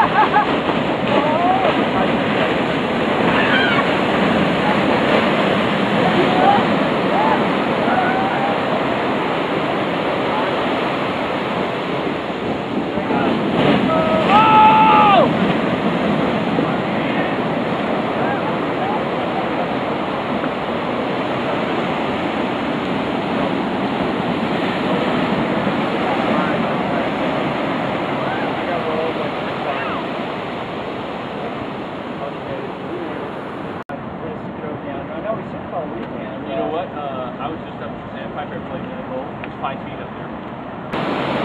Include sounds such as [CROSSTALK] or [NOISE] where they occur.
ha [LAUGHS] ha! Uh, you know what? Uh, I was just up at Sandpiper playing that goal. It's five feet up there.